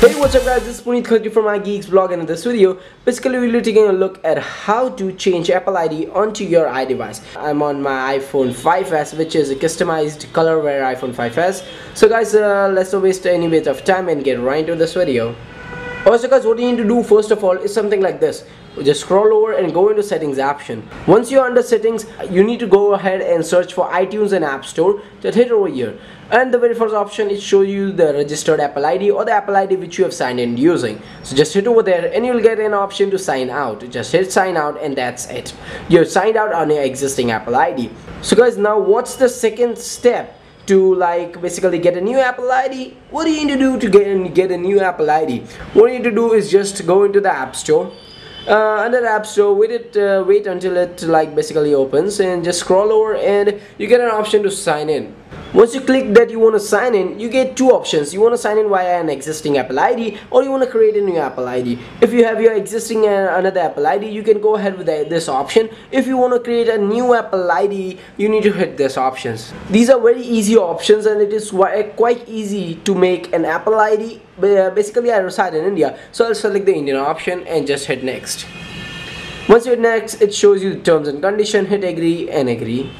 Hey what's up guys, this is Puneet from iGeeks blog and in this video, basically we'll be taking a look at how to change Apple ID onto your iDevice. I'm on my iPhone 5s which is a customized colorware iPhone 5s. So guys, uh, let's not waste any bit of time and get right into this video. Also guys, what you need to do first of all is something like this. Just scroll over and go into settings option. Once you're under settings you need to go ahead and search for iTunes and App Store. Just hit over here. And the very first option it shows you the registered Apple ID or the Apple ID which you have signed in using. So just hit over there and you'll get an option to sign out. Just hit sign out and that's it. You're signed out on your existing Apple ID so guys now what's the second step to like basically get a new Apple ID what do you need to do to get, get a new Apple ID what you need to do is just go into the App Store. Uh, under app store wait it uh, wait until it like basically opens and just scroll over and you get an option to sign in once you click that you want to sign in you get two options. You want to sign in via an existing apple id or you want to create a new apple id if you have your existing uh, another apple id you can go ahead with the, this option. If you want to create a new apple id you need to hit this options. These are very easy options and it is quite easy to make an apple id uh, basically i reside in india so i'll select the indian option and just hit next. Once you hit next it shows you the terms and condition. Hit agree and agree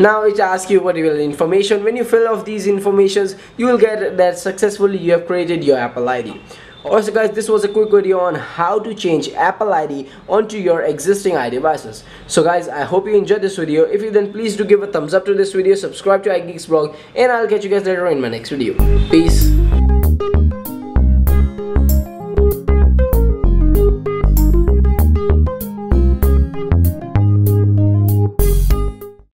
now it asks you particular information. When you fill out these informations you will get that successfully you have created your apple id also guys this was a quick video on how to change apple id onto your existing iDevices so guys i hope you enjoyed this video. If you then please do give a thumbs up to this video subscribe to iGeeks blog and i'll catch you guys later in my next video. Peace